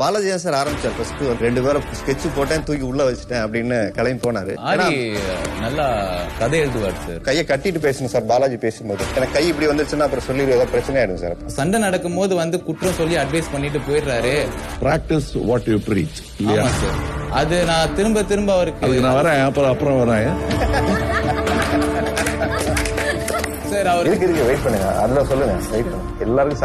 Balaji sir ஆரம்பிச்சார்? First ஒரு ரெண்டு பேரும் ஸ்கெட்ச் போட்டேன் தூக்கி உள்ள வச்சுட்டேன் அப்படின்னு கிளம்பி போனாரு. ஆரி நல்லா கதை எழுதுவார் சார். கையை கட்டிட்டு பேசணும் சார் பாலாஜி பேசும்போது. எனக்கு கை இப்படி வந்துருச்சுன்னா அப்புறம் சொல்லி ஏதாவது பிரச்சனை ஆயிடும் சார். சண்டை நடக்கும்போது வந்து குற்றம் சொல்லி அட்வைஸ் பண்ணிட்டு போயிடுறாரு. பிராக்டிஸ் வாட் யூ ப்ரீச் ஆமா சார். அது நான் திரும்ப திரும்ப அவருக்கு நான் வரேன் அப்புறம் அப்புறம் வரேன். சார் அவர் இருக்கு இருக்கு வெயிட் பண்ணுங்க. அதுல சொல்லுங்க வெயிட் பண்ணுங்க. எல்லாருக்கும்